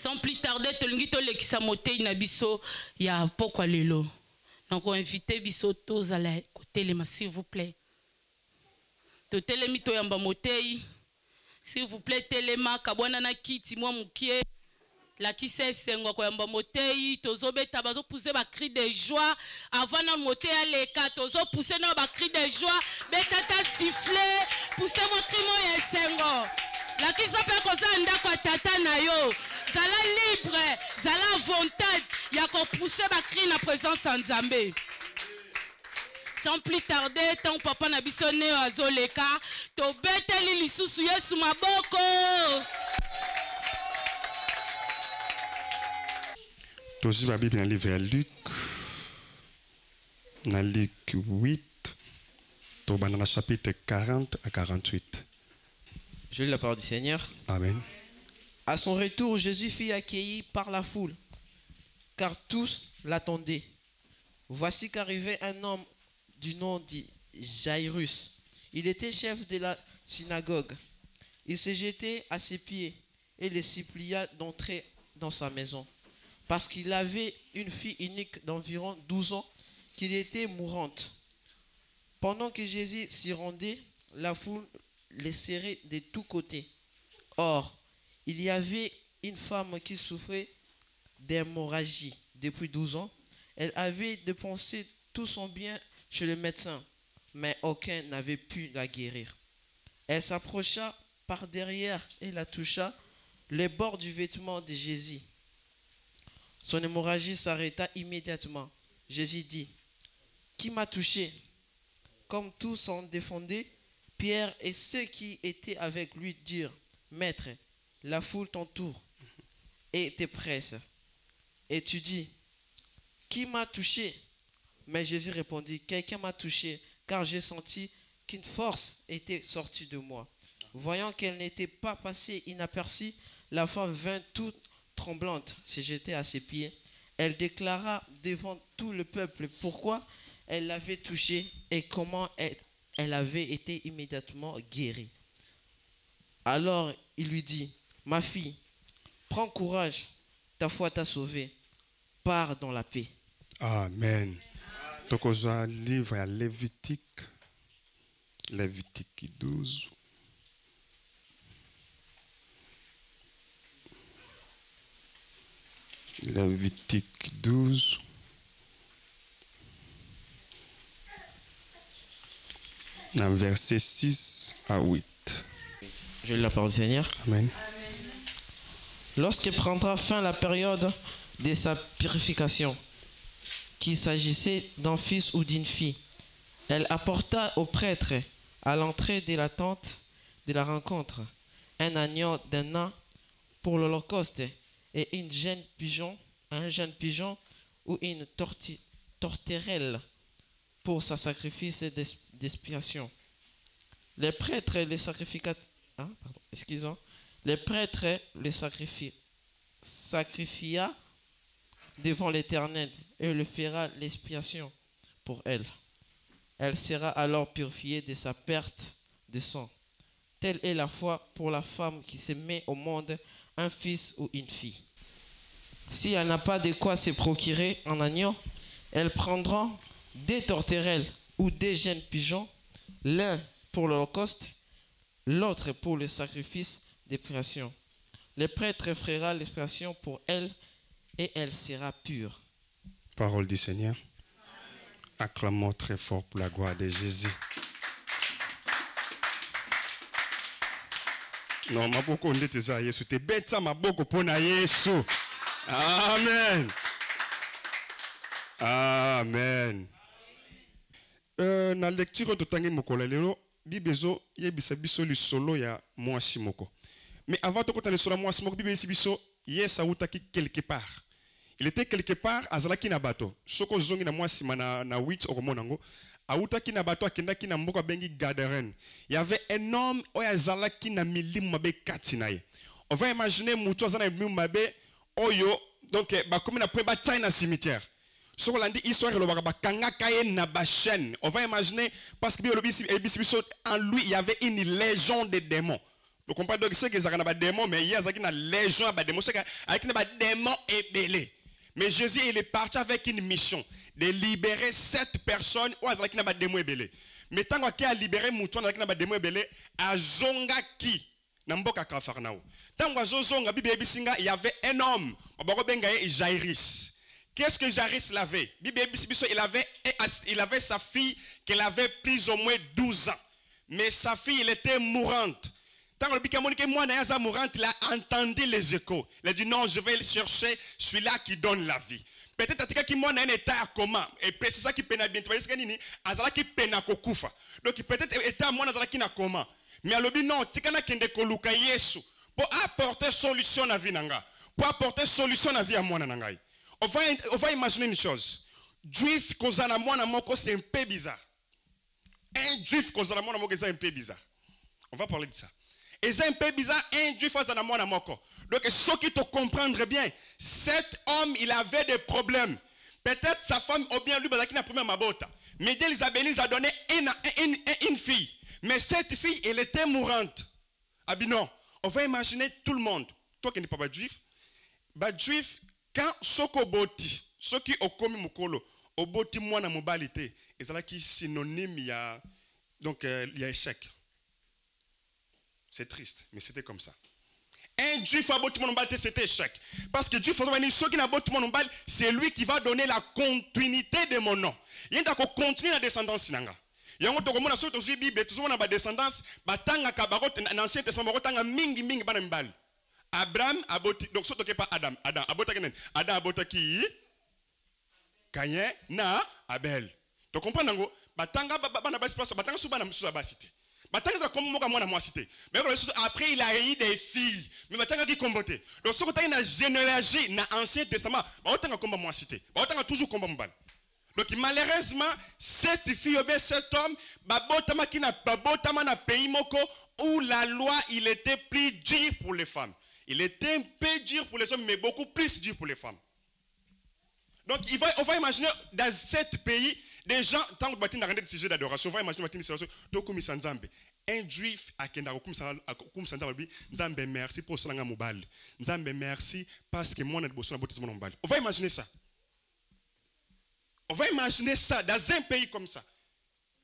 sans plus tarder tolingi tolekisa motei na biso ya pokwa lelo. Na koinvite biso tozala kotelema s'il vous plaît. Totelemi toyamba motei. S'il vous plaît telema kabwana na kiti mwa mokie lakisa esengo ya koyamba motei. Tozobeta bazopuse bacri de joie. Avant na motei aleka tozopuse na bacri de joie. Betata siffle puse mwa cri moyo esengo lakisa mpe kozala ndako tata na yo. Zala libre zala volonté ya kopuse bacri na présence ya nzambe. Sans plus tarder ntango papa na biso ne azoleka tobeteli lisusu yesu na livre ya luc. Na luc 8 tobanda na chapitre 40 à 48 Je lis la parole du Seigneur. amen À son retour, Jésus fut accueilli par la foule, car tous l'attendaient. Voici qu'arrivait un homme du nom de Jairus. Il était chef de la synagogue. Il se jetait à ses pieds et les supplia d'entrer dans sa maison, parce qu'il avait une fille unique d'environ 12 ans qui était mourante. Pendant que Jésus s'y rendait, la foule les serrait de tous côtés. Or, il y avait une femme qui souffrait d'hémorragie depuis 12 ans. Elle avait dépensé tout son bien chez le médecin, mais aucun n'avait pu la guérir. Elle s'approcha par derrière et la toucha les bords du vêtement de Jésus. Son hémorragie s'arrêta immédiatement. Jésus dit, Qui m'a touché? Comme tous s'en défendaient, Pierre et ceux qui étaient avec lui dirent, Maître, la foule t'entoure et te presse. Et tu dis, Qui m'a touché? Mais Jésus répondit, Quelqu'un m'a touché, car j'ai senti qu'une force était sortie de moi. Voyant qu'elle n'était pas passée inaperçue, la femme vint toute tremblante se jeter à ses pieds. Elle déclara devant tout le peuple pourquoi elle l'avait touché et comment elle, elle avait été immédiatement guérie. Alors il lui dit, ma fille, prends courage, ta foi t'a sauvée, pars dans la paix. amen. Tokozwa livre ya lévitique. Lévitique 12 lévitique 12 verset 6 à 8 Je la parole du Seigneur. amen. Lorsque prendra fin la période de sa purification, qu'il s'agissait d'un fils ou d'une fille, elle apporta au prêtre à l'entrée de la tente de la rencontre un agneau d'un an pour l'holocauste et une jeune pigeon, un jeune pigeon ou une torti- torterelle pour sa sacrifice d'es- d'expiation. Les prêtres et les sacrificateurs, excusez-moi, les prêtres les sacrifi- sacrifia devant l'Éternel et le fera l'expiation pour elle. Elle sera alors purifiée de sa perte de sang. Telle est la foi pour la femme qui se met au monde un fils ou une fille. Si elle n'a pas de quoi se procurer un agneau, elle prendra des torterelles ou des jeunes pigeons, l'un pour l'holocauste, l'autre pour le sacrifice d'expiation. Le prêtre fera l'expiation pour elle et elle sera pure. Parole du Seigneur. Acclamons très fort pour la gloire de Jésus. Non. Amen. Amen. Euh, na lecture oyo totangi mokolo ya lelo bible ezoyebisa biso lisolo ya mwasi moko. Mais avant tokota lisolo ya mwasi moko bible eyebisi biso yesu awutaki quelque part. Il était quelque part azalaki na bato. Soki ozongi na mwa nsima na, na 8 okomona yango awutaki na bato akendaki na mboka abengi gadarene y avait un homme oyo azalaki na milimu mabe kati na ye. On va imaginer motu aza na milimu mabe oyo donc eh, bakomi na point batai na cimetière soki olandi histoire elobaka bakangaka ye na bachaîne on va imaginer parce que eyebisi biso en lui il y avait une légion de démons. Comprenez donc que ça na démon mais il y a ça qui na légion à démon c'est avec na démon ébélé mais Jésus il est parti avec une mission de libérer sept personnes ou azalaki na démon ébélé mais tant qu'il a libéré mutu wana azalaki na démon ébélé azongaki na mboka Cafarnaum. Tant azozonga bible ebisinga il y avait un homme. Babako benga ye Jairus Qu'est-ce que Jairus l'avait il avait, il avait sa fille qu'elle avait plus ou moins 12 ans. Mais sa fille, elle était mourante. Tant que mourante, il a entendu les échos. Il a dit non, je vais chercher celui-là qui donne la vie. Peut-être que moi, un état à comment. Et ça qui peine bien. Parce que qui peine à kokufa. Donc peut-être état moi azala qui na comment. Mais alors non, tikana kende koluka pour apporter solution à vie nanga. Pour apporter solution à vie à moi. On va, on va imaginer une chose. Juif c'est un peu bizarre. Un juif c'est un peu bizarre. On va parler de ça. Et c'est un peu bizarre un juif kozala mwana moko. Donc ce qui te comprendre bien, cet homme il avait des problèmes. Peut-être sa femme ou bien lui bazaki na première mabota. Mais Dieu les a a donné une, une, une, fille. Mais cette fille, elle était mourante. Ah non, on va imaginer tout le monde. Toi qui n'es pas juif, bah juif quand soko boti soki okomi mukolo oboti mwana mobali te ezalaki synonyme ya donc euh, ya échec. C'est triste mais c'était comme ça. Un juif aboti mwana mobali te c'était échec. Parce que juif ozobani soki naboti mwana mobali c'est lui qui va donner la continuité de mon nom. Ye nda kocontinue na descendance nanga. Yango tokomona soki tozwi bible tozomona badescendance batangaka na ancien testament bakotanga mingi mingi bana mibali Abraham aboti donc soto ke pas Adam. Adam abota kenen Adam abota ki? Caïn na Abel. Tu comprends nango batanga bana basi place batanga sou bana mususu basi te batanga za comme moka mwana mwasi te mais après il a eu des filles. Mais batanga ki kombote. Donc soko tangi na généalogie na ancien testament batanga komba mwasi te batanga toujours komba mbala donc malheureusement cette fille ou cet homme babotama ki na babotama na pays moko où la loi il était plus dur pour les femmes il était un peu dur pour les hommes, mais beaucoup plus dur pour les femmes. Donc, on va imaginer dans cet pays, des gens, tant que tu as des sujets d'adoration, on va imaginer que tu un juif a Nzambe merci pour cela mobile. Nzambe merci parce que moi on a On va imaginer ça. On va imaginer ça dans un pays comme ça.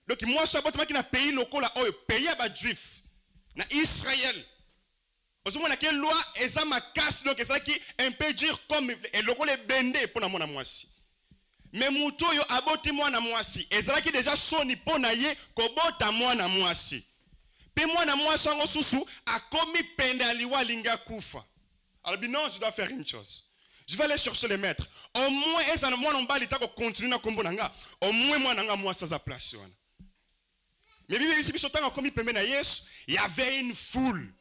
Donc moi je suis un pays local là, pays à juif, na Israël ozomona ke loi eza makasi donc ezalaki un peu dire comme eloko ebende mpo na mwana mwasi. Me motu oyo aboti mwana mwasi ezalaki deja soni mpo na ye kobota mwana mwasi. Mpe mwana mwasi wango susu akomi pende ya liwa alingi akufa. Alobi non je dois faire une chose. Je vais aller chercher le maître. Au moins ezala mwana mobali ta kocontinue na nkombo na nga. Au moins mwana nga mwasi aza place wana. Me bible esi biso ntango akomi pembe na yesu y avait une foule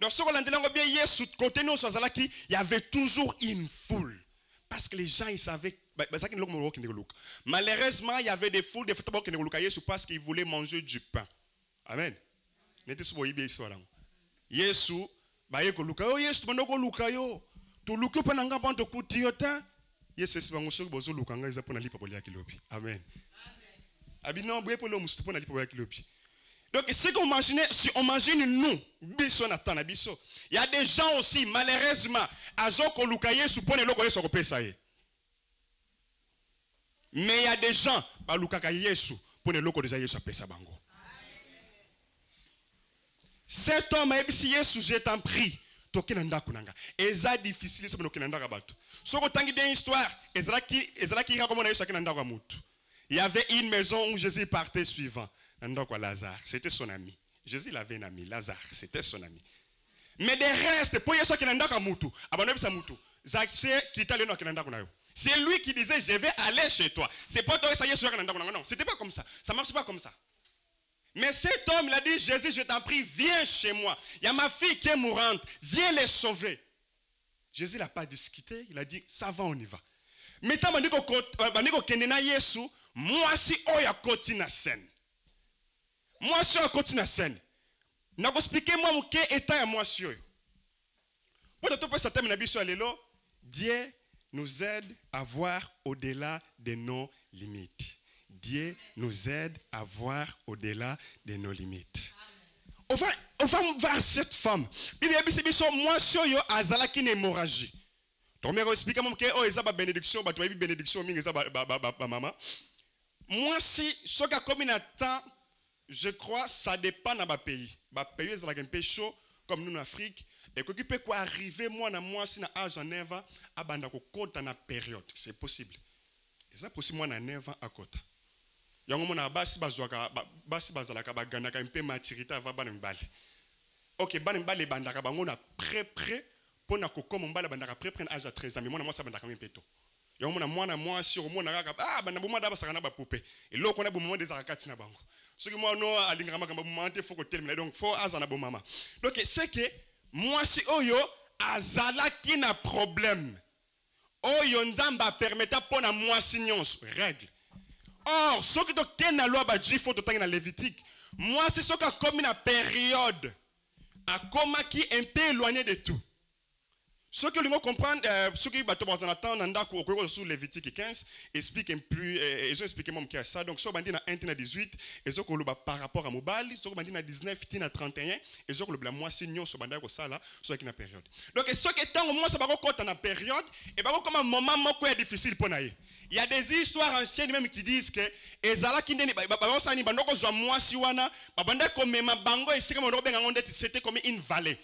donc, ce qu'on bien côté nous, il y avait toujours une foule. Parce que les gens, ils savaient. Malheureusement, il y avait des foules, des parce qu'ils voulaient manger du pain. Amen. Yesu, baye koluka yo yesu tumanda koluka yo. Toluki mpe na nga mpo tokuti yo te yesu esi ngai mpo amen. Abino boye mpo lo mosusu mpo na lipa bolia kilobi donc, ce qu'on imagine, si on imagine nous, il y a des gens aussi, malheureusement, azoko lukaye supone loko yesu kopesa ye. Mais il y a des gens, ba lukaka yesu pone loko déjà yesu apesa bango. Cet homme a dit yesu je t'en prie. tokenda ndako nanga eza difficile soki nokenda ndako ya bato soki otangi bien histoire ezalaki kaka komona yesu akenda ndako il y avait une maison où jésus partait suivant Lazare, c'était son ami. Jésus avait un ami, Lazare, c'était son ami. Mais des restes, pour qui. C'est lui qui disait je vais aller chez toi. C'est pas toi ça Yesu qui n'endaka non, c'était pas comme ça. Ça marche pas comme ça. Mais cet homme il a dit Jésus, je t'en prie, viens chez moi. Il y a ma fille qui est mourante, viens les sauver. Jésus n'a pas discuté, il a dit ça va on y va. Mais tant bandiko bandiko kenena Yesu, moi si oya koti na scène mwasi oyo akoti na scène. Nakospike mwa moke eta ya mwasi oyo mpo to topesa teme na biso ya lelo dieu nous aide à voir au-delà de nos limites. Dieu nous aide à voir au-delà de nos limites. On va, on va voir cette femme. Bible yebisi biso mwasi oyo azalaki na hémorragie tokomeka koexplike moke oyo eza babénédiction bato bayebi bénédiction mingi eza bamama mwasi soki akomi na temps je crois ça dépend na bapays bapays oyo ezalaka mpe chaud comme nous na afrique. Ekoki mpe koarrive mwana mwasi na age ya 9 ans abanda kokɔta na période. C'est possible. Eza possible mwana ya 9 ans akɔta yango mona basi bazwaka ba- basi bazalaka bagandaka mpe maturité ava bana mibale ok bana mibale ebandaka bango na près mpo na kokoma mobali abandaka près na age ya 13 ans. Mais mwana mwasi abandaka mpe to yango mona mwana mwasi okomona kaka ah banda bomwana da basaka na bapupe eloko wana bomama nde ezalaka kati na bango soki mwana oyo alingaka makambo bomama te fo kotelemela donc fo aza na bomama donc que mwasi oyo azalaki na problème. Oyo nzambe apermeta mpo na mwasi nyonso règle. Or soki tokende na loi bajuif oyo totangi na lévitique. Mwasi soki akomi na période. Akomaki un peu éloigné de tout soki olingi comprendre euh, soki bato baza na temps na ndako okoki kozwa sur lévitique 15 explique plus euh, ezo explique mo moke ya ça donc soki bandi na 1 ti na 18 ezokoloba par rapport à mobali soki bandi na 19 ti na 31 ezokolobela mwasi nyonso bandaki kosala soki na période donc soki ntango mwasi bakokɔta na période ebakokoma moment moko ya difficile mpo na ye il y a des histoires anciennes même qui disent que ezalaki ndeni bakosala nini bando kozwa mwasi wana babandaki komema bango esika bando kobenga yango ndeti c'était comme une vallée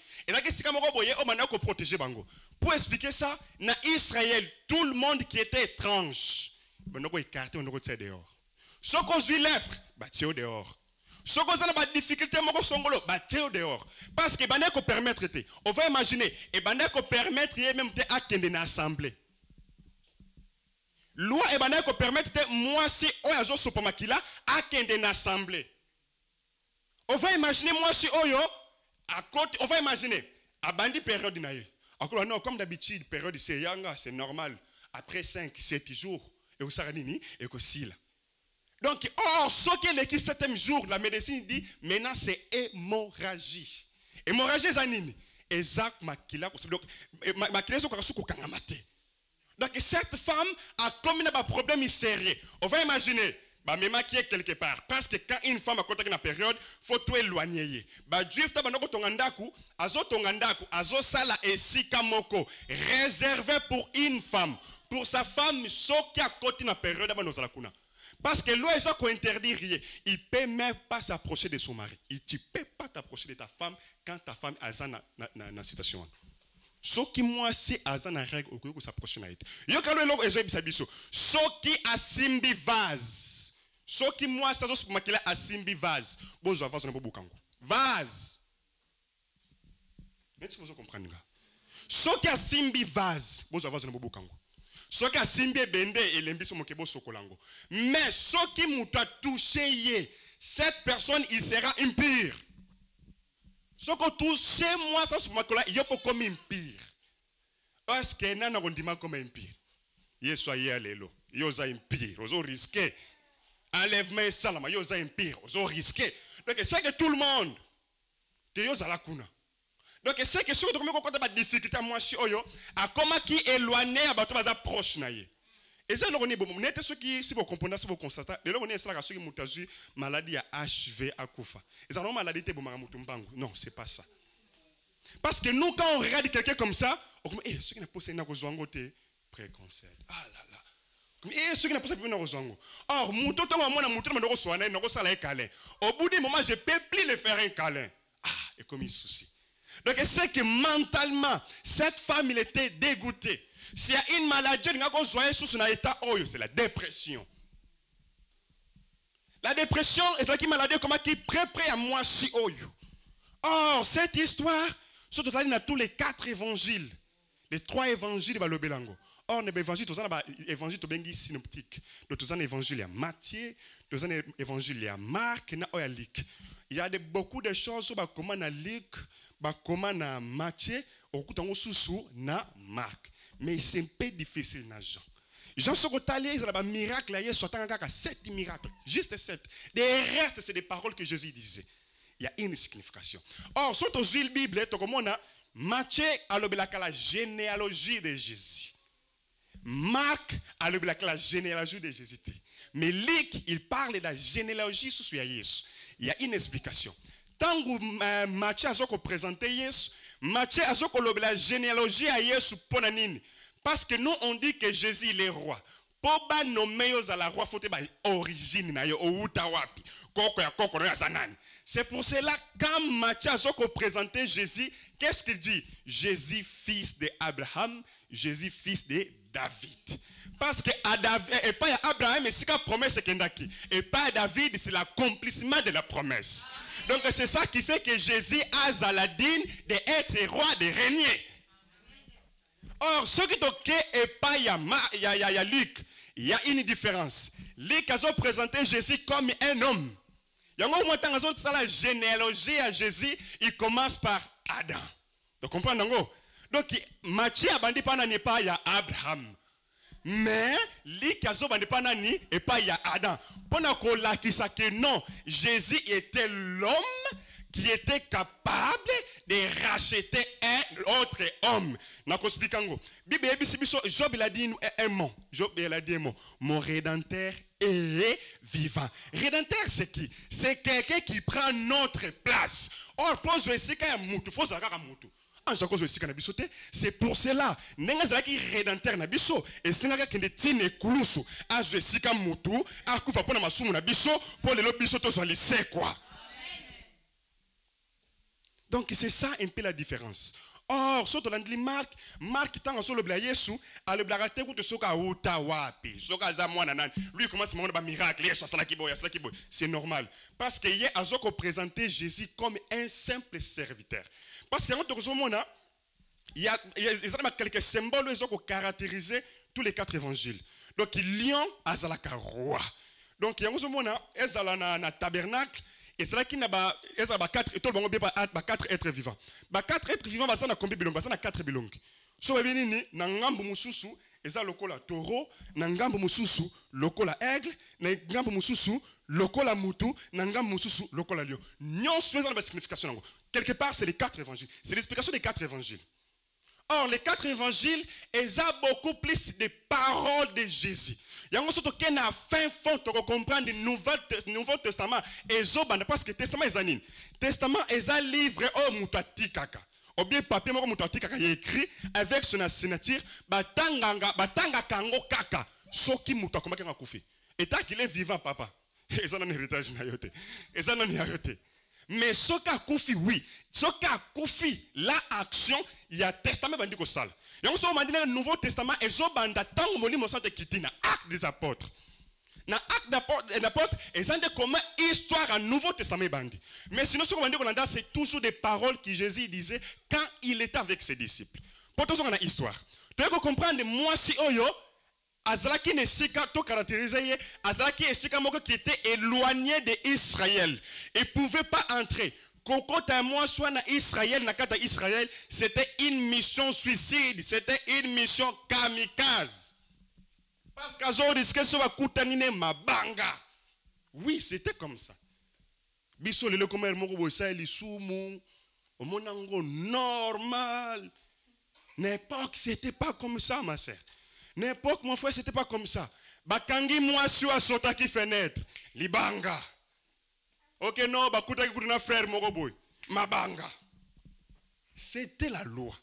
esika moko boye oyo bandaki koprotege bango. Pour expliquer ça na israël tout le monde qui était étrange bandaki koécarte bandaki kotia dehors. Soki ozwi lèpre batie yo dehors. Soki oza na badifficulté moko songolo batie yo dehors. Parce que ebandaki kopermettre te on va imaginer ebandaki kopermettre ye même te akende na assemblée loi ebandaki kopermettre te mwasi oyo azosopa makila akende na assemblée on va imaginer mwasi on va imaginer abandi période na ye akoloba non comme d'habitude période eyanga c'est normal. Après 5 7 jours ekosala nini ekosila donc or soki eleki septième jour la médecine dit maintenant c'est hémorragie. Hémorragie eza nini eza makila donc eh, ma- makila te donc cette femme a commis un problème sérieux. On va imaginer, bah même qui est quelque part, parce que quand une femme a contacté une période, faut tout éloigner. Bah Dieu fait banoko azo azo sala réservé pour une femme, pour sa femme, soki a côté une période. Parce que l'eau est qu'on interdit rien. Il ne peut même pas s'approcher de son mari. Il ne peut pas t'approcher de ta femme quand ta femme est dans la situation. soki mwasi aza na règle okoki kosaproche na ye te yokalo eloko ezoyebisa biso soki asimbi vase soki mwasi azosopa makila asimbi vase. Bozwa vase na bobuka ngo vase. Neti bozokomprendre nga soki asimbi vase bozwa vase na bobuka ngo soki asimbi ebende elembi so moke bosokola ngo mais soki moto atouche ye cette personne il sera impire. Impire. Impire enlèvement esalama yo oza impire ozoriske donc c'est que tout le monde te yo ozala kuna donc c'est que soki tokomi kokɔta badifficulté ya mwasi oyo akomaki éloigné ya bato baza proche na ye. Eza eloko nini bomo nete soki si bokomprendre si bokonstate eloko nini esalaka soki moto azwi maladi ya hv akufa ezala nango maladi te ebomaka moto mbangu. Non c'est pas ça. Parce que nous, quand on regarde quelqu'un comme ça, on dit, eh, qui n'ont pas posé un te préconcept. Ah là là. Qui n'ont pas posé un kozwango. Or, mouton, tant moi, mouton, je me soigner, je me un câlin. Au bout du moment, je peux plus le faire un câlin. Ah, il souci. Donc, c'est que mentalement, cette femme, il était dégoûtée. S'il y a une maladie, il y a un sous son état, oh, c'est la dépression. La dépression une maladie comme qui près près à moi si oh. Or, cette histoire, surtout dans tous les quatre évangiles, les trois évangiles, le belango. Or, les évangiles, tous les évangiles, bengi synoptique. Donc, tous les évangiles, il y a Matthieu, tous les évangiles, il y a Marc, il y a Luc. Il y a beaucoup de choses, bah, comment na Luc, bah, comment na Matthieu, au coup sous na Marc. Mais c'est un peu difficile, na Jean. Jean Sokotali, il y a un miracle, il y a sept miracles, juste sept. Les restes, c'est des paroles que Jésus disait il y a une signification. Or, sur aux la Bible, tu as Matthieu a la généalogie de Jésus. Marc a la généalogie de Jésus. Mais Luc, il parle de la généalogie sous Jésus. Il y a une explication. ntango uh, matthieu aza koprésente yesu matthieu aza kolobela généalogie ya mpo na nini parce que nous on dit que jésus est roi mpo banome yo ozala roi fo te baorigine na yo koko ya koko nani c'est pour cela quand matthieu aza koprésente jésus qu'est-ce qu'il dit? Jésus fils de abraham jésus fils de david parce que à David, et pas à Abraham, c'est la promesse qui Et pas à David, c'est l'accomplissement de la promesse. Donc c'est ça qui fait que Jésus a Zaladine d'être roi, de régner. Or, ce qui est et pas a Luc, il y a une différence. Luc a présenté Jésus comme un homme. Il y a un moment où la généalogie à Jésus, il commence par Adam. Vous comprenez Donc, Matthieu a n'est pas il y a Abraham. Mais liki azobanda epai nani epai ya adam. Mpona kolakisa ke non jésus était l'homme qui était capable de racheter un autre homme. Nakospika ngo bible eyebisi biso job il a dit un mot job il dit un mot mon rédempteur est vivant. Rédempteur c'est qui? C'est quelqu'un qui prend notre place. Or pose esika ya mutu ozala kaka mutu anza kozwa esika na biso te c'est pour cela. Ndenge azalaki rédempteur na biso esengaki akende ntina ekulusu azwa esika mutu akufa mpo na masumu na biso mpo lelo biso tozwa lisekwa donc c'est ça un peu la différence or so tolandeli mark mark ntango azolobela yesu alobelaka te kutu soki auta wapi? Soki aza mwana nani? Lui commence mamona bamiracle yesu asalaki boye asalaki boye c'est normal. Parce que ye azo koprésente jésus comme un simple serviteur. Parce que yango tokozomona eza na quelques symboles eza kocaractériser tous les quatre évangiles. Donc lion azalaka roi. Donc yango ozomona ezala na, na tabernacle ezalaki na ezala bakatre to bango mpe bakatre être vivant bakatre être vivant baza na kombi bilongi baza na quatre bilongi so bayebi nini na ngambu mosusu eza lokola taureau na ngambu mosusu lokola aigle na ngambu mosusu lokola mutu na ngambu mosusu lokola lion. Nyonso eza na basignification yango quelque part c'est les quatre évangiles. C'est l'explication des quatre évangiles Or, les quatre évangiles, ils ont beaucoup plus de paroles de Jésus. Il y a un autre qui a fin fond le Nouveau Testament. Parce que le Testament est un Testament est un livre au mutatikaka. Ou bien papier moko mutatikaka il écrit avec son signature batanga batanga kango kaka. Soki mutu akomaki ngakufi. Et tant qu'il est vivant papa. Et ça n'a héritage na yote. Et ça n'a yote. Mais soki akufi oui. Soki akufi la action ya testament ebandi kosala yango soki obandi na nouveau testament ezobanda ntango molimo santo ekiti na acte des apôtres. Na acte d'apôtre eza nde comment histoire ya nouveau testament ebandi mais sinon soki obandi kolanda c'est toujours des paroles que jésus disait quand il était avec ses disciples. Mpo tozonga na histoire. Toyei kocomprendre mwasi oyo azalaki na esika tocaractérise ye azalaki esika moko qui était éloigné de israël. Et pouvait pas entrer. Kokota mwa soit na israël na kati israël c'était une mission suicide c'était une mission kamikaze. Parce qu'azoriske so bakutani ne mabanga. Oui c'était comme ça. Biso lelo komere moko boye esali lisumu omona yango normal. Na époque c'était pas comme ça ma sœur N'importe mon frère, c'était pas comme ça. Bakangi mwasi wa sotaki fenêtre. Libanga. Ok, non, bakutaki kutuna frère moko boy. Mabanga. C'était la loi.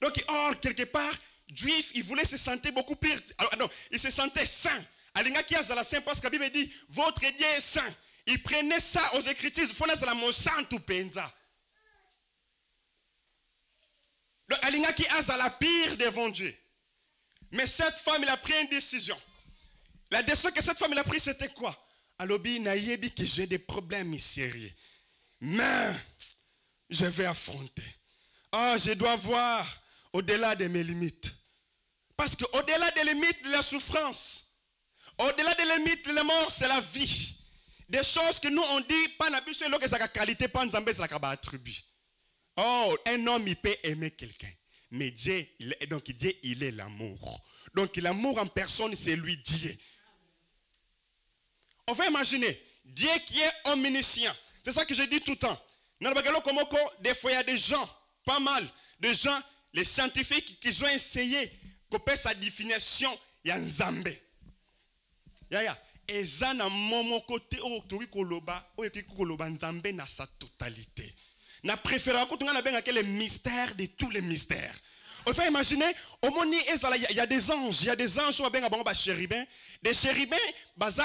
Donc, or, quelque part, juif, il voulait se sentir beaucoup pire. Alors, non, il se sentait saint. Alinga qui la saint parce que la Bible dit, votre Dieu est saint. Il prenait ça aux écritures. Il faut la monsanto penza. Donc, Alinga qui a la pire devant Dieu. Mais cette femme, elle a pris une décision. La décision que cette femme a prise, c'était quoi? Alobi naïebi que j'ai des problèmes sérieux. Mais je vais affronter. Ah, je dois voir au-delà de mes limites. Parce qu'au-delà des limites de la souffrance, au-delà des limites de la mort, c'est la vie. Des choses que nous on dit, pas n'abus que c'est la qualité, pas c'est la attribut. Oh, un homme, il peut aimer quelqu'un. Mais Dieu, il est, donc Dieu, il est l'amour. Donc l'amour en personne, c'est lui Dieu. On va imaginer, Dieu qui est omniscient. C'est ça que je dis tout le temps. Des fois, il y a des gens, pas mal, de gens, les scientifiques qui ont essayé de sa définition, il y a Nzambe. eza na mo moko te oyo tokoki koloba oyo ekoki sa totalité na préférera ko tonga nabengaki le mystère de tous les mystères Enfin, imaginez, au monde, il y a des anges, il y a des anges, il y a des chérubins. Des chérubins,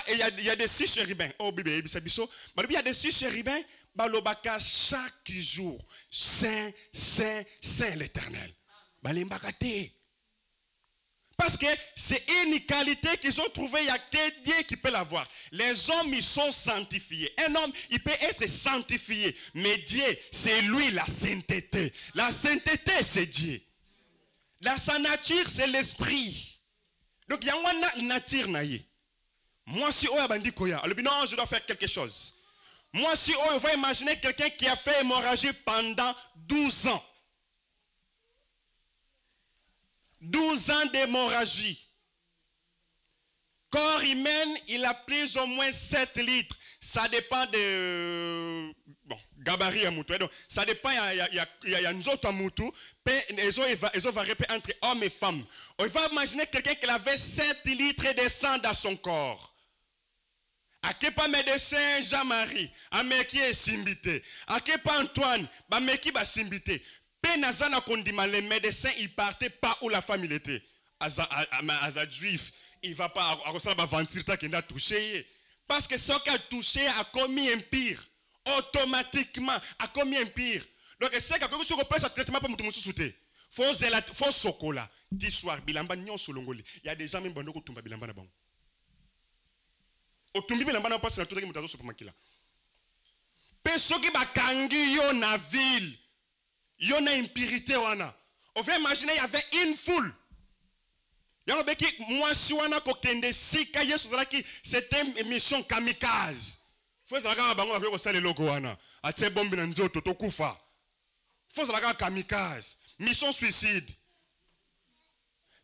il y a, il y a des six chérubins. Oh, bébé, il y a des six chérubins, balobaka chaque jour. Saint, Saint, Saint l'éternel. Balimbakate. Parce que c'est une qualité qu'ils ont trouvée, il n'y a que Dieu qui peut l'avoir. Les hommes, ils sont sanctifiés. Un homme, il peut être sanctifié. Mais Dieu, c'est lui la sainteté. La sainteté, c'est Dieu. La sa nature, c'est l'esprit. Donc, il y a une nature. Moi, si on a dit non, je dois faire quelque chose. Moi, si on va imaginer quelqu'un qui a fait hémorragie pendant 12 ans. 12 ans d'hémorragie. Corps humain, il a pris au moins 7 litres. Ça dépend de bon, gabarit à moutou. Donc, ça dépend, il y a, une autre moutou. Ils ont varié entre hommes et femmes. On va imaginer quelqu'un qui avait 7 litres de sang dans son corps. A pas médecin Jean-Marie, a meki simbité. A pas Antoine, ba meki ba simbité. Pe nazana kondima les médecins ils partaient pas où la famille était. Aza aza juif, il va pas à ça ba ventir ta qui n'a touché. Parce que ce a touché a commis un pire. Automatiquement, un pire. Donc, si on peut ce traitement pour nous soutenir, faut zela, faut sokola. Dis soir, bilamba nyon solongoli. Il y a des gens même bando ko tumba bilamba na bilamba na na soki yo na ville. Yo na impurité wana. On va imaginer il y avait une foule. yango beki mwasi kokende sika yesu azalaki c'était mission kamikaze. Fo ezalaka na bango bakoki kosala eloko wana. Atie bombi na nzoto tokufa. Fo ezalaka kamikaze. Mission suicide.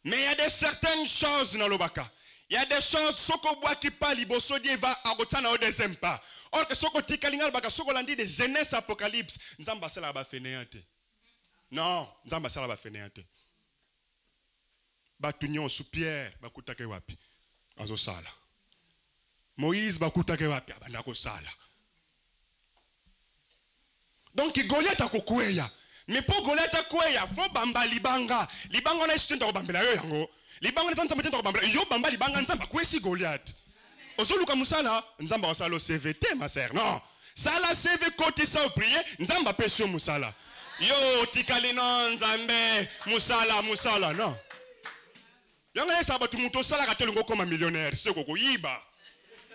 Mais il y a de certaines choses na lobaka il y a des choses soko obwaki pa liboso va na deuxième pas. Or que soko otikali ngai lobaka soko olandi de jeunesse apocalypse. Nzambe asalaka bafeneya non nzambe asalaka bafeneya te bato nyonso pierre bakutaki wapi? Azosala moïse bakutaki wapi? Abanda kosala donc goliath akokweya. Me mpo goliath akweya fo bamba libanga. Libanga wana yesu te nta kobambela yo yango. Libanga wana nzambe te nta kobambela. Yo bamba libanga nzambe akwesi goliath. Ozoluka mosala nzambe akosala oseve te ma ser non. Sala seve kotisa oprie nzambe apesi yo mosala yo otikali no nzambe mosala mosala non. Yango yesa bato moto osalaka te olingi okóma millionnaire seko koyiba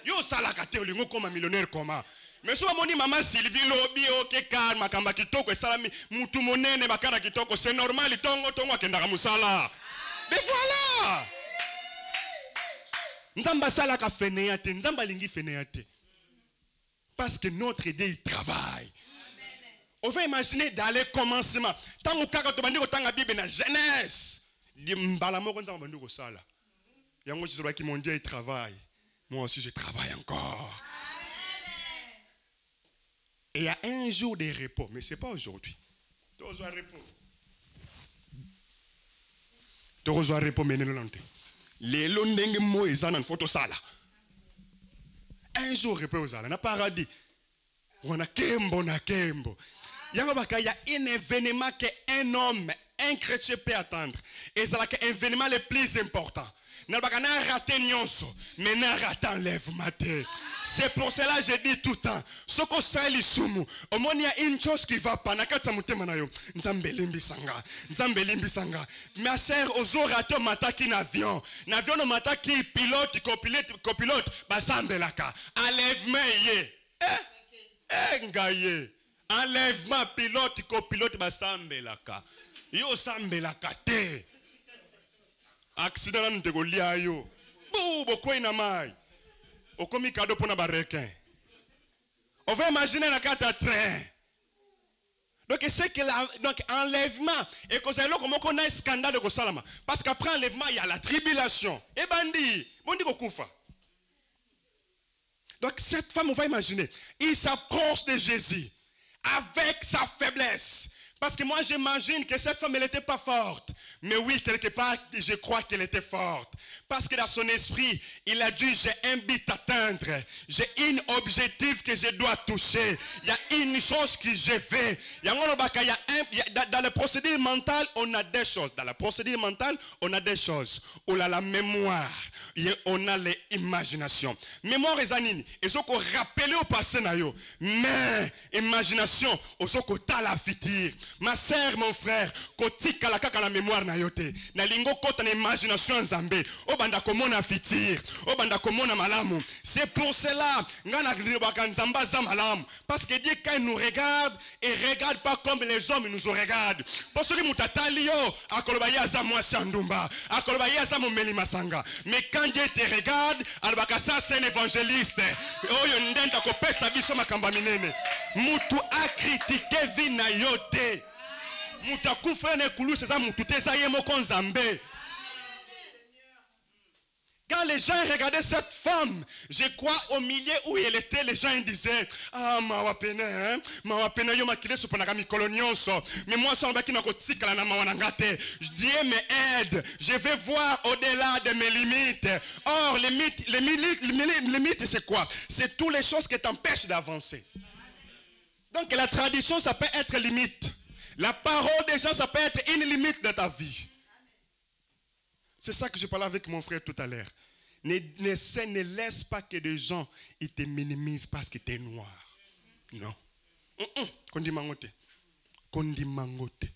yo osalaka te olingi okóma millionnaire koma. Mais so bamoni mama sylvie lobi okeka makambo ya kitoko esalami mutu monene bakara kitoko c'est normal ntongo ntongo akendaka mosala mais voilà! Nzambe asalaka feneya te nzambe alingi parce que notre dieu il travaille on va imaginer dans les commencements ntango kaka tobandi kotanga bible na jeunesse mbala moko nzambe bandi kosala yango tozalaki mon dieu il travaille. Moi aussi je travaille encore. Et il y a un jour de repos mais c'est pas aujourd'hui. Tozwa repos. Tokozwa repos menelelano te lelo ndenge mo eza nani fo tosala un jour repos ozala na paradis. Wana kembo na kembo yango baka ya un événement que un homme un chrétien peut attendre. Ezalaka événement le plus important. C'est pour cela je dis tout le temps soki osali lisumu omoni ya une chose qui va pas. Na kati ya motema na yo nzambe elimbisa nga nzambe ma ser ozorate omataki na avion na avion pilote copilote, copilote. Enlèvement ye eh, eh, enlèvement pilote copilote basambelaka. Yo osambelaka te. Accident nanu te kolia yo bu bokwei na mai. Okomi kado mpo na barequin ova imagine na kati train. Donc la, donc enlèvement ekozala eloko moko na scandale ekosalama parce qu'après enlèvement il y a la tribulation. Ebandi bondi kokufa. Donc cette femme on va imaginer il s'approche de Jésus avec sa faiblesse Parce que moi, j'imagine que cette femme, elle n'était pas forte. Mais oui, quelque part, je crois qu'elle était forte. Parce que dans son esprit, il a dit, j'ai un but à atteindre. J'ai un objectif que je dois toucher. Il y a une chose que a y a, dans le procédé mental, on a des choses. Dans le procédé mental, on a des choses. On a la mémoire. On a l'imagination. Mémoire et zanini. Et ce qu'on rappelle au passé, mais imagination, on se la futur ma sœur mon frère kotikala kaka na mémoire na yo te. Nalingi okota na imagination ya nzambe. Obanda komona fitir. Obanda komona malamu. C'est pour cela ngai nalobaka nzambe aza malamu. Parce que dieu quand il nous regarde et regarde pas comme les hommes nous regardent. Mpo soki moto atali yo akoloba ye aza mwasi ya akoloba ye aza masanga. Mais quand dieu te regarde alobaka ça c'est un évangéliste. Oyo ndenge akopesa biso makambo ya minene. Mutu akritike vi na yo te akufa na ye Quand les gens regardaient cette femme, je crois au milieu où elle était, les gens disaient Ah, mawapene, hein, mawapene, yo makile supanaka mikolo nyonso. Mais moi, ça, baki nakotikala na mawanangate. Dieu me aide. Je vais voir au-delà de mes limites. Or, les limites, les limites, les limites c'est quoi? C'est toutes les choses qui t'empêchent d'avancer. Donc, la tradition, ça peut être limite. La parole des gens, ça peut être une limite de ta vie. C'est ça que je parlais avec mon frère tout à l'heure. Ne, laisse pas que des gens ils te minimisent parce que tu es noir. Non. Kondi mangote. Kondi mangote.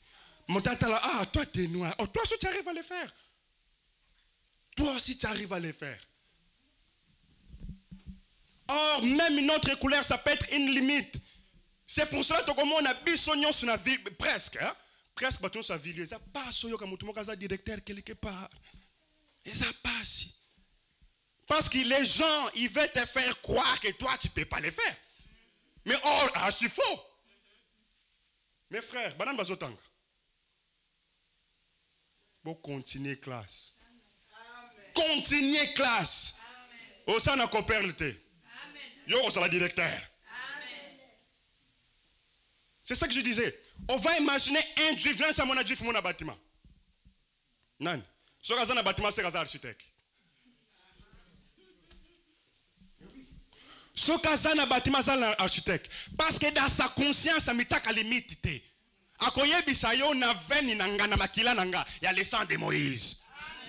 Mon tata là, ah, toi tu es noir. Oh, toi aussi tu arrives à le faire. Toi aussi tu arrives à le faire. Or, même une autre couleur, ça peut être une limite. C'est pour cela que comme on a bisognon sur la vie, presque, hein? presque bateau sur la vie, ils pas soyo comme tout le monde directeur quelque part. Ils pas si. Parce que les gens, ils veulent te faire croire que toi, tu ne peux pas les faire. Mais oh, ah, c'est faux. Mes frères, banane bazotanga. Bon, continuer classe. Continuer classe. Au sein de la coopéralité. Yo, on la directeur. C'est ça que je disais. On va imaginer un juif, viens ça mon juif mon bâtiment. Non. Ce qui est bâtiment, c'est un architecte. Ce est un bâtiment, c'est un architecte. Parce que dans sa conscience, ça mettait à limite. akoyebisa yo na veni na nga na makila na nga ya le sang de moïse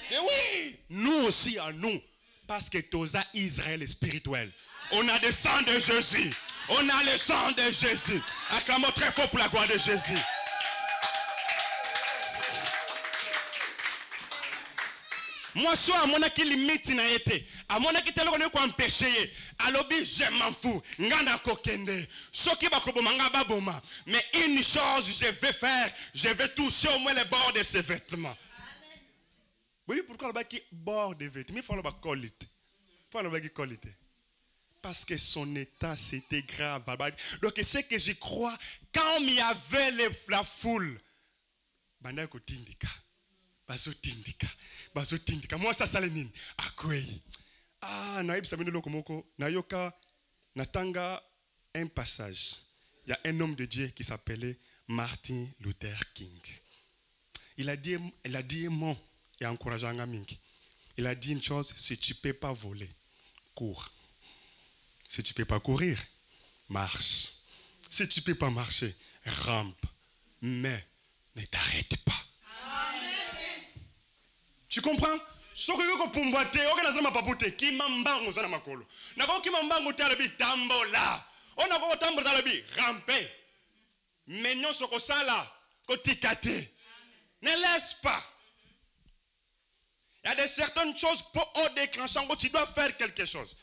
et oui nous aussi à nous parce que toza israël spirituel on a le sang de jésus on a le sang de Jésus. Acclamons très fort pour la gloire de Jésus. Moi, so amonaki limite na été. Amonaki teloko ne ko empêcher ye. Alobi je m'en fous. Ngana kokende. Soki bakoboma nga baboma. Mais une chose je vais faire, je vais toucher au moins les bords de ses vêtements. Oui, pourquoi le baki bord des vêtements? Il faut le baki qualité. Il faut le baki qualité. Parce que son état, c'était grave. Donc, c'est que je crois, quand il y avait la foule, banda kotindika bazotindika bazotindika mwasi asala nini akwei ah nayebisa bino eloko moko nayoka natanga un passage. Il y a un homme de Dieu qui s'appelait Martin Luther King. Il a dit il a dit mot et encouragé mingi il a dit une chose si tu peux pas voler cours si tu ne peux pas courir, marche. Si tu ne peux pas marcher, rampe. Mais ne t'arrête pas. Tu comprends? Soki okoki kopumbwa te oke nazala mapapu te kima mbango oza na makolo. Nakoki kima mbango te alobi tambola. Oyo nakoki kotambola te alobi rampe. Me nyonso kosala kotika te. Ne laisse pas. Il y a des certaines choses pour au déclenchant tu dois faire quelque chose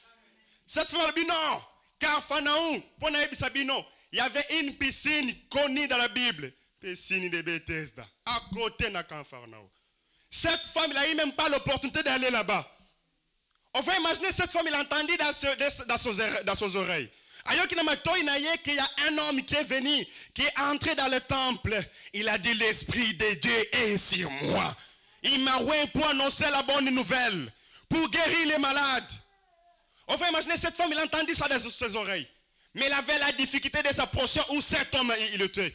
cette femme dit non, car Phanaon, pour il y avait une piscine connue dans la Bible, piscine de Bethesda, à côté de Pharaon. Cette femme, n'a eu même pas l'opportunité d'aller là-bas. On va imaginer cette femme, il a entendu dans, ses, oreilles. Il y a un homme qui est venu, qui est entré dans le temple. Il a dit l'Esprit de Dieu est sur moi. Il m'a oué pour annoncer la bonne nouvelle, pour guérir les malades. On va imaginer cette femme, il a entendu ça dans ses oreilles. Mais il avait la difficulté de s'approcher où cet homme il était.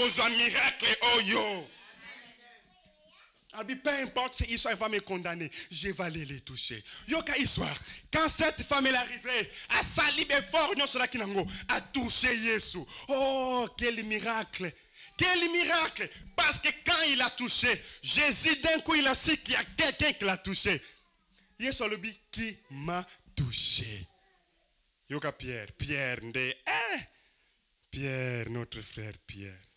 nakozwa miracle oyo Abi, peu importe si histoire va me condamner, je vais aller les toucher. Yoka histoire, quand cette femme est arrivée, à salibe fort, non cela kinango, a touché Yesu. Oh, quel miracle! Quel miracle! Parce que quand il a touché, Jésus d'un coup il a su qu'il y a quelqu'un qui l'a touché. Yesu qui m'a touché. Yoka Pierre, Pierre, nde, hein? Pierre, notre frère Pierre.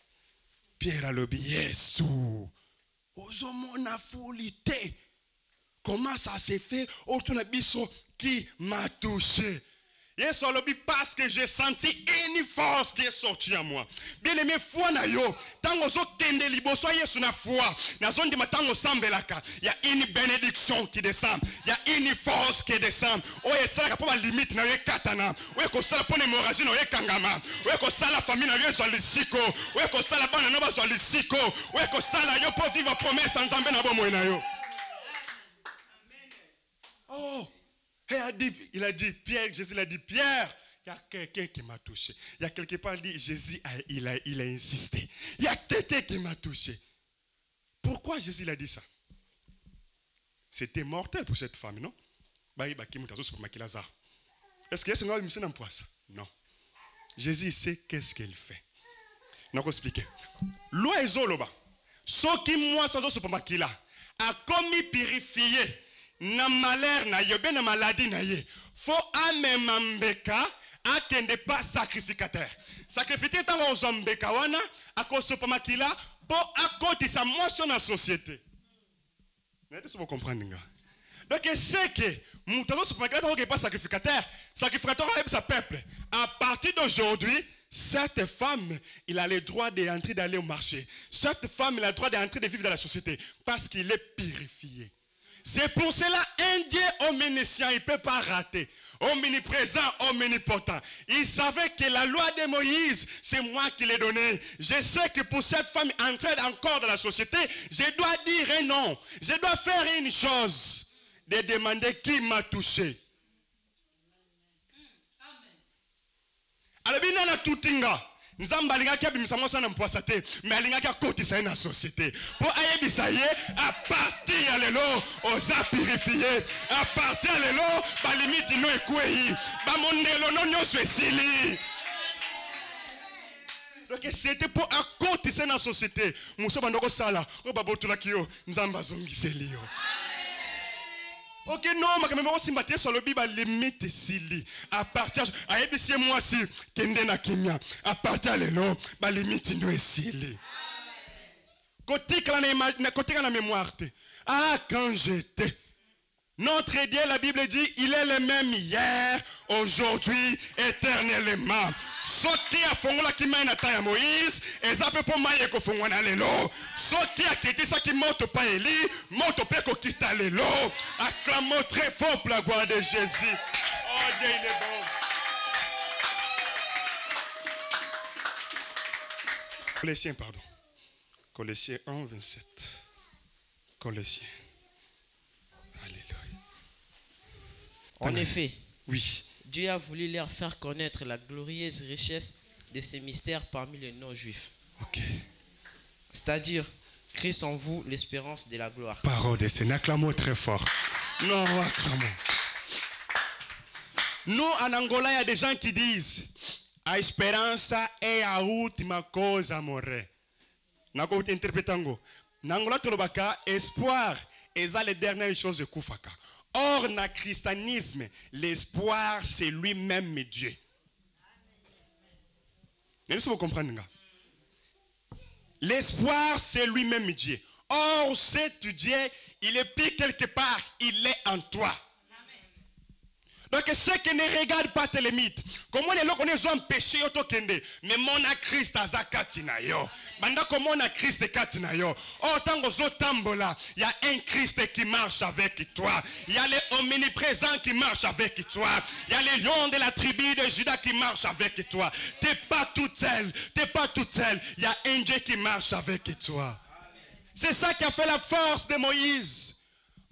Pierre a dit Yesu. ozomona foli te. Comment ça s'est fait? Otuna biso qui m'a touché? Yesu alobi parce que j'ai senti une force qui est sortie à moi. Bien aimé foi na yo ntango ozokende liboso yesu na foi nazondima ntango osambelaka ya une bénédiction qui descend ya une force qui descend. Oyo esalaka mpo balimite na yo ekatana oyo ekosala mpo na hémorragie na yo ekangama oyo ekosala famille na yo ezwa lisiko oyo ekosala bana na yo bazwa lisiko oyo ekosala yo mpo vivre promese ya nzambe na bomoi na yo. Oh Et a dit, il a dit, Pierre, Jésus l'a dit, Pierre, il y a quelqu'un qui m'a touché. Il y a quelque part, il dit, Jésus, a, il, a, il a insisté. Il y a quelqu'un qui m'a touché. Pourquoi Jésus a dit ça? C'était mortel pour cette femme, non? Est-ce que c'est un poisson Non. Jésus sait qu'est-ce qu'elle fait. Je vais expliquer. Loi ezoloba. Soki moi sazo supermakila a commis purifier na malheur na ye mpe na maladie na ye. Fo amema mbeka akende pa sacrificateur. Sacrificateur ntango ozwa mbeka wana akosopa makila mpo akotisa mwasi na société. Nayete so bocomprendre nga donc que moto azosopa makila ntango okende pa sacrificateur. Sacrificateur ayebisa peuple. À partir d'aujourd'hui cette femme, il a le droit d'entrer, d'aller au marché. Cette femme, il a le droit d'entrer, de vivre dans la société parce qu'il est purifié. C'est pour cela un Dieu omniscient, il ne peut pas rater. Omniprésent, omnipotent. Il savait que la loi de Moïse, c'est moi qui l'ai donnée. Je sais que pour cette femme entrer encore dans la société, je dois dire un non. Je dois faire une chose. De demander qui m'a touché. nana tutinga nzambe alingaki abimisa mwasi wana mpwasa te me alingaki akotisa ye na société. Mpo ayebisa ye apartir ya lelo oza purifie apartir ya lelo balimiti no ekwei bamondelo no nyonso esili. Donc c'était mpo akotisa ye na société. Mosu banda kosala oyo babotolaki yo nzambe azongiseli yo ok no makambo moko simba te yesu alobi balimite esili apartir ayebisi ye mwasi kende na kimia apartir lelo balimiti ndo esili kotikala na mémoire te. Ah quand j'étais Notre Dieu, la Bible dit, il est le même hier, aujourd'hui, éternellement. soki afongolaki mai na ntan ya moïse eza mpe mpo mai ekofungwa na lelo soki akitisaki moto mpa eli moto mpe ekokita lelo acclamons très fort pour la gloire de jésus oh dieu il est bon Colossiens, pardon. Colossiens 1, 27. Colossiens. En effet, Oui. Dieu a voulu leur faire connaître la glorieuse richesse de ces mystères parmi les non-juifs. Ok. C'est-à-dire, Christ en vous, l'espérance de la gloire. Parole de Seigneur, acclamons très fort. Non, acclamons. Nous, en Angola, il y a des gens qui disent A esperança é a última coisa a morrer. Nako interpretango. Na Angola, tolobaka espoir eza les dernières choses de kufaka. Or, na christianisme, l'espoir, c'est lui-même Dieu. Est-ce que vous comprenez? L'espoir, c'est lui-même Dieu. Or, cet Dieu, il est plus quelque part, il est en toi. Donc ceux qui ne regardent pas tes limites comment eloko na ezoempêche yo tokende me mona krist aza kati na yo banda komona krist kati na yo oyo ntango ozotambola ya un krist qui marche avec toi. Il y a le omniprésent qui marche avec toi. Il y a le lion de la tribu de judas qui marche avec toi. T'es pas toute seule t'es pas toute seule il y a un dieu qui marche avec toi. C'est ça qui a fait la force de Moïse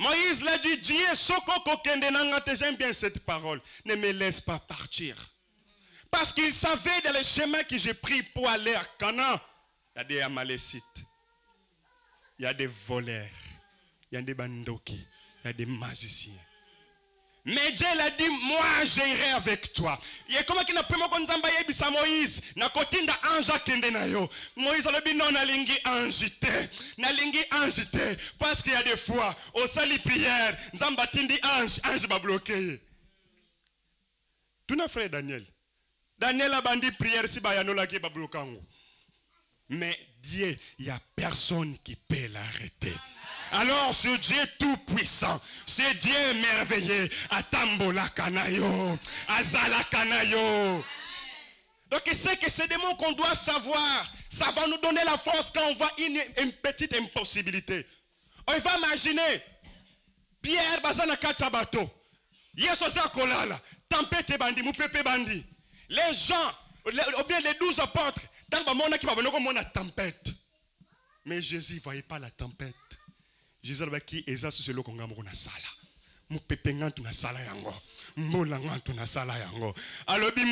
Moïse l'a dit, j'aime bien cette parole. Ne me laisse pas partir. Parce qu'il savait dans le chemin que j'ai pris pour aller à Canaan, il y a des Amalécites, il y a des voleurs, il y a des bandoki, il y a des magiciens. Mais Dieu l'a dit, moi j'irai avec toi. Et comment qu'il n'a pas nzamba yebisa Moïse, na kotinda anja kende na yo. Moïse a dit non nalingi ange te. Nalingi ange te parce qu'il y a des fois au sali prière, nzamba tindi ange, ange ba bloqué. Tuna frère Daniel. Daniel a bandi prière si ba yanola ki ba blokango. Mais Dieu, il n'y a personne qui peut l'arrêter. Alors ce Dieu tout-puissant, ce Dieu merveilleux, Atambola Kanayo, Azala Kanayo. Donc c'est que des mots qu'on doit savoir. Ça va nous donner la force quand on voit une, une petite impossibilité. On va imaginer, Pierre Bazana Katabato, Yesosa Kolala, tempête bandi, moupepe bandi. Les gens, ou bien les douze apôtres, dans le monde qui va venir la tempête. Mais Jésus ne voyait pas la tempête. Jésus alobaki eza susu eloko nga moko nasala mopepe nga ntu nasala yango mbula nga ntu nasala yango alobi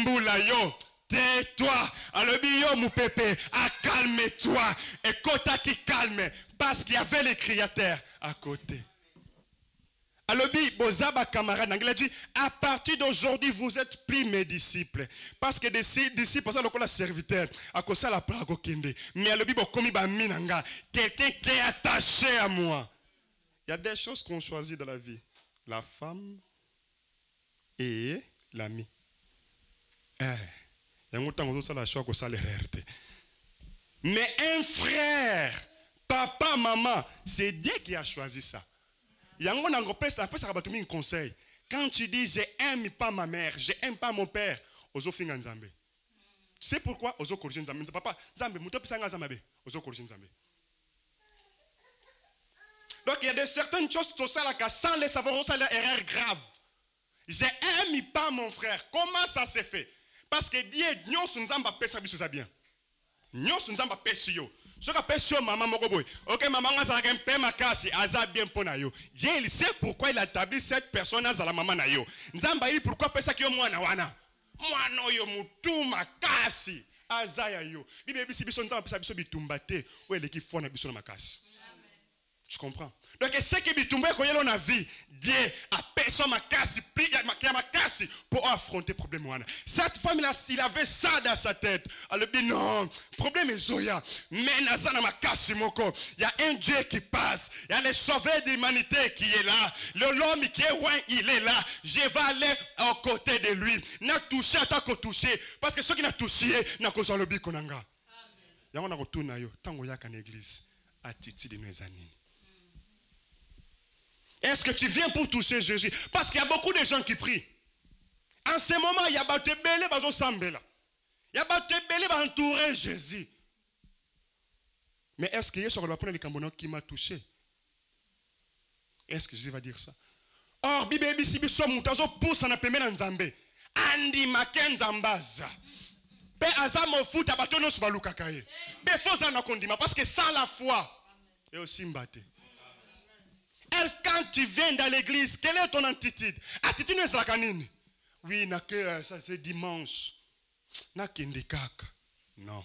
yo tais-toi. Alobi yo mopepe acalme-toi ekotaki calme parce qu'il y avait le créateur à côté. Alobi boza bacamarade na ngai dit à partir d'aujourd'hui vous êtes plus mes disciples. Parce que disciples aza lokola serviteur akosala pra akokende mais alobi bokomi bami na nga quelqu'un qui est attaché à moi il y a des choses qu'on choisit dans la vie. La femme et l'ami. Eh, mais un frère, papa, maman, c'est Dieu qui a choisi ça. Un conseil. Quand tu dis j'aime pas ma mère, j'aime pas mon père, ozo finga sais pourquoi? Ozo corriger nzambe? Papa, nzambe, muto pesa nzambe, ozo corriger nzambe. Donc il y a de certaines choses ça là sans les savoir, ça erreur grave. J'aime pas mon frère. Comment ça s'est fait? Parce que Dieu, nous sommes pesa biso ça bien. Nous sommes pesa yo. Que pesa yo maman moko boy. OK maman nga zala mpe makasi aza bien pona yo. Dieu il sait pourquoi il a établi cette personne à la maman na yo. Nzamba il pourquoi pesa ki yo mwana wana? Mwana yo mutu makasi aza ya yo. Bibi bisi biso nzamba pesa biso bitumba biso na. Tu comprends. Donc ce qui bitumba ekoyela na vie dieu apesa makasi ya makasi pour affronter problème wana cette femme là il avait ça dans sa tête. Alobi non problème ezoya mais na makasi moko il y a un dieu qui passe. Il y a le sauveur de l'humanité qui est là. Le l'homme qui est loin il est là. Je vais aller à côté de lui. Na touché ata kotouché parce que soki na touché na kozwa lobiko na nga yango na kotuna yo ntango oyaka na église attitude no eza nini est-ce que tu viens pour toucher Jésus? Parce qu'il y a beaucoup de gens qui prient. En ce moment, il y a des belé bazo sambela. Il y a des belé va entourer Jésus. Mais est-ce que Jésus va prendre les qui m'a touché? Est-ce que Jésus va dire ça? Or, Bible bisi biso mutazo pousse na pemela nzambe. Andi makenzambaza. Pe aza mofuta bato nyonso balukaka ye. Be foza na kondima parce que sans la foi, et aussi mbate quand tu viens dans l'église, quelle est ton attitude? Attitude est nini Oui, na que ça c'est dimanche. Na kaka. Non.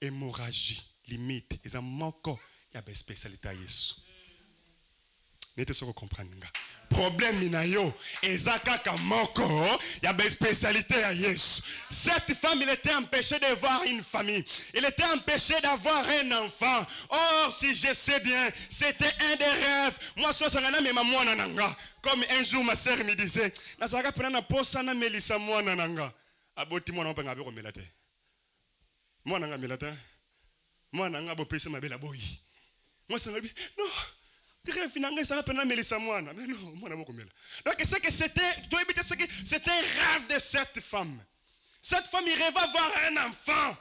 hémorragie limite. Eza moko ya baspécialité ya yesu. Nete soko comprendre nga problème na yo. Eza kaka moko ya spécialité ya yesu. Cette femme il était empêché de voir une famille. Il était empêché d'avoir un enfant. Or si je sais bien c'était un des rêves. Moi sosanga namema mwana na nga comme un jour ma sœur me disait nazalaka mpena na posa namelisa mwana na nga aboti mwana mpenga abe te mwana nga amela te mwana nga bopesi mabele aboyi mwasi ngai non rêve na ngai ezanga mpena namelisa mwana. Mais non mwana bokomela donc c'est que c'était toyebi te que c'était un rêve de cette femme. Cette femme il rêvait avoir un enfant.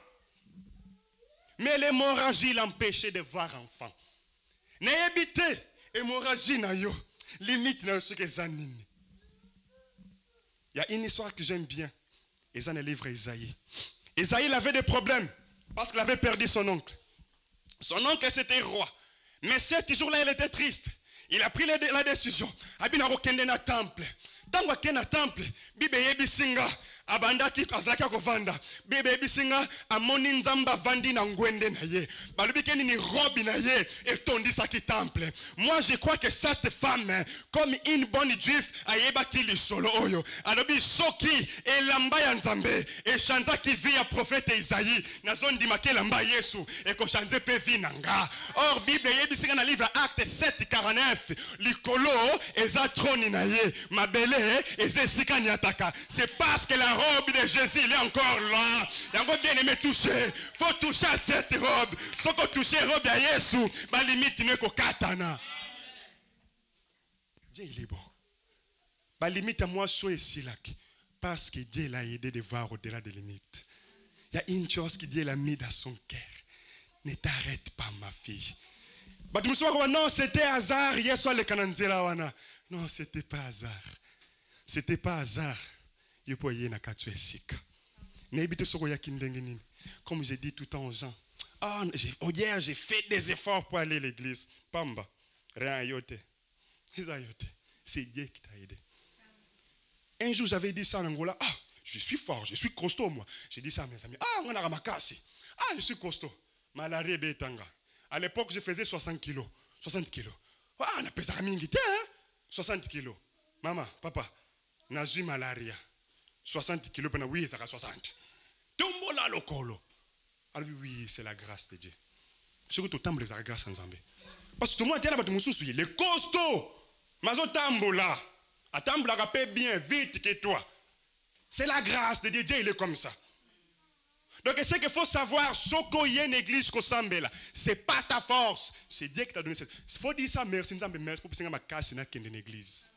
Mais l'hémorragie l'empêchait de voir enfant. Nayebi te hémorragie na yo limite na yo soki eza nini il y a une histoire que j'aime bien. Eza na livre Isaïe Isaïe avait des problèmes parce qu'il avait perdu son oncle son oncle c'était roi mais ce jour-là, il était triste. Il a pris la, décision. Abina kokende na temple. Tango akende na temple, bibe yebisinga abandaki azalaki akovanda bibe yebisinga amoni nzambe avandi na ngwende na ye. Balobi ke nini robi na ye etondisaki temple. Moi je crois que cette femme comme une bonne juive ayebaki lisolo oyo. Alobi soki elamba ya nzambe echanzaki vi ya prophète isaïe nazondimaki elamba ya yesu ekochanze mpe vi na nga. Or bible eyebisinga na livre acte 7 49 likolo eza troni na ye. Mabele eza esika niataka c'est parce que la robe de Jésus, il est encore là. Il a bien aimé toucher. faut toucher à cette robe. Que toucher la robe de Jésus, ma limite n'est qu'au katana. Dieu, il est bon. Ma limite à moi, soit ici. Parce que Dieu l'a aidé de voir au-delà des limites. Il y a une chose que Dieu l'a mis dans son cœur. Ne t'arrête pas, ma fille. Non, c'était hasard. Non, c'était pas hasard. C'était pas hasard yo mpo aye na kati esika nayebi te soki oyaki ndenge nini? Comme j'ai dit tout aux gens ah, oh, hier j'ai fait des efforts pour aller à l'église. Pamba rien yo te c'est dieu qui t'a aidé. Un jour j'avais dit ça en angola. Ah je suis fort je suis costaud moi. J'ai dit ça à mes amis. Ah nganaka makasi ah je suis costaud. Malaria ebetanga à l'époque je faisais 60 kilos. 60 kilos. Ah napesaka mingi te 60 kilos. Mama papa nazwi malaria 60 kilos, oui, ça 60. Tombola lokolo. Alors oui, c'est la grâce de Dieu. Surtout au temps, c'est la grâce en Zambé. Parce que tout le monde est là, est costaud. Mazo tambola. A tambola rappelle bien vite que toi. C'est la grâce de Dieu. Dieu, il est comme ça. Donc, c'est qu'il faut savoir, ce a une église qu'on là, ce n'est pas ta force. C'est Dieu qui t'a donné cette. Il faut dire ça, merci, merci pour que ma casse dans une église.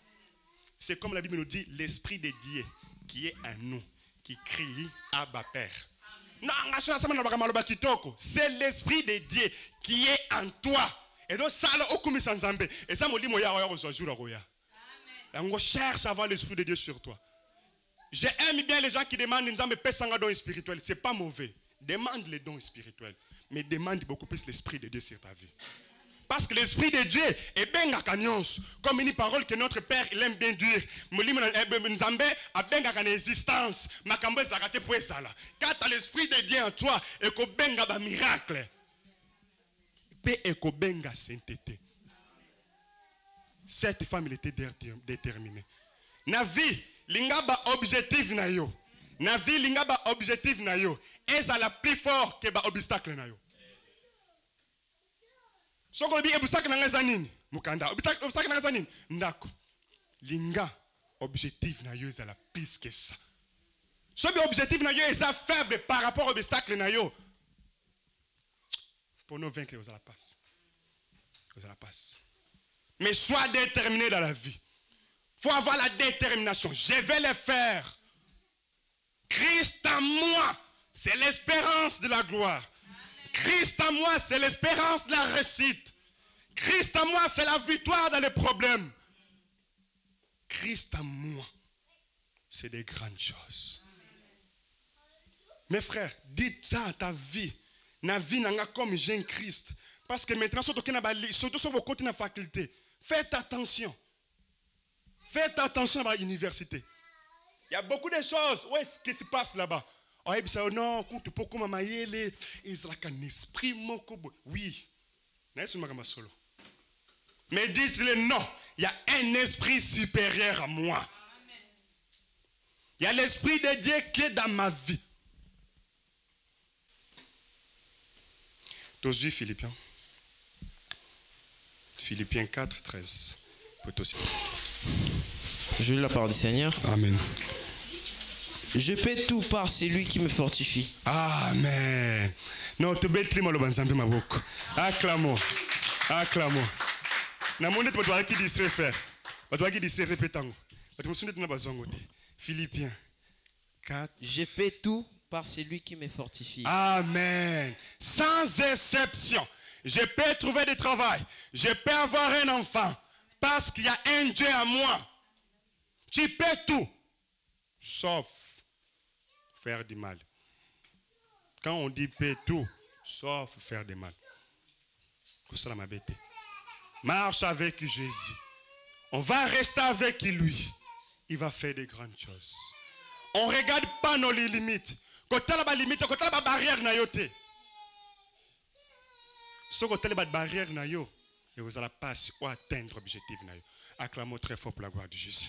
C'est comme la Bible nous dit, l'esprit de Dieu qui est en nous, qui crie Abba Père. Non, c'est l'esprit de Dieu qui est en toi. Et donc, ça, là, Et ça, on cherche à avoir l'esprit de Dieu sur toi. J'aime bien les gens qui demandent un don spirituel. Ce n'est pas mauvais. Demande les dons spirituels. Mais demande beaucoup plus l'esprit de Dieu sur ta vie. Parce que l'Esprit de Dieu est bien Comme une parole que notre Père aime bien dire. Nzambe a bien existence. Ça. Quand l'Esprit de Dieu en toi, et que benga miracle. Et benga sainteté. Cette femme était déterminée. Na vie, linga ba objectif na yo. Na vie linga ba objectif na yo. Est la plus fort que ba obstacle na yo soko lobi ebusaki na ngai eza nini mokanda obusaki na ngai eza nini? Ndako. Linga objectif na yo ezala plus que ça. Soki objectif na yo eza faible par rapport obstacle na yo pour nous vaincre ozala passe ozala passe mais sois déterminé dans la vie. Faut avoir la détermination. Je vais le faire. Christ en moi c'est l'espérance de la gloire Christ en moi, c'est l'espérance de la réussite. Christ en moi, c'est la victoire dans les problèmes. Christ en moi, c'est des grandes choses. Mes frères, dites ça à ta vie. Na vie n'a comme jeune Christ. Parce que maintenant, surtout sur vos côtés de faculté, faites attention. Faites attention à l'université. Il y a beaucoup de choses. Où est-ce qui se passe là-bas? Oyebisa yo non kutu mpo koma mayele ezalaka na esprit moko boye oui nayebi makambo solo Mais dites-le non. Il y a un esprit supérieur à moi. Il y a l'esprit de Dieu qui est dans ma vie. Tosu Philippiens. Philippiens 4, 13. Peut aussi. Je lis la parole du Seigneur. Amen. Je paie tout par celui qui me fortifie. Amen. Non, te betli malo banzambe maboko. Acclamons. Acclamons. Na monde tu dois qui distrait frère. Tu dois qui distrait répétant. Tu me souviens de bazongo. Philippiens 4 Je paie tout par celui qui me fortifie. Amen. Sans exception. Je peux trouver du travail. Je peux avoir un enfant. Parce qu'il y a un Dieu à moi. Tu peux tout. Sauf faire du mal. Quand on dit paie tout, sauf faire du mal. Marche avec Jésus. On va rester avec lui. Il va faire de grandes choses. On ne regarde pas nos limites. kotala balimite kotala babarrière na yo te soki otali babarrière na yo ekozala mpasi oatteindre objectif na yo acclamons très fort pour la gloire de jésus